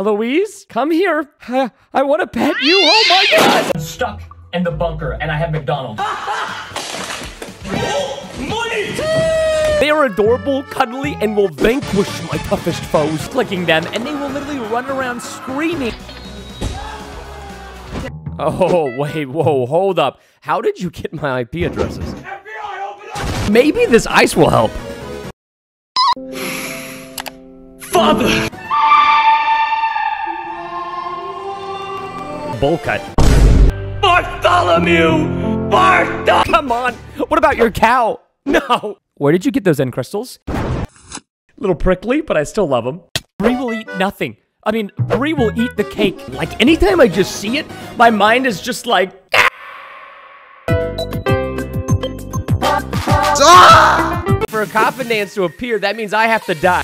Eloise, come here. I, I want to pet you. Oh my god. I'm stuck in the bunker and I have McDonald's. They are adorable, cuddly, and will vanquish my toughest foes. Clicking them, and they will literally run around screaming. Oh, wait, whoa, hold up. How did you get my IP addresses? FBI, open up! Maybe this ice will help. Father! Bowl cut. Bartholomew! Bartholomew! Come on. What about your cow? No. Where did you get those end crystals? Little prickly, but I still love them. Brie will eat nothing. I mean, Brie will eat the cake. Like, anytime I just see it, my mind is just like... Ah! For a coffin dance to appear, that means I have to die.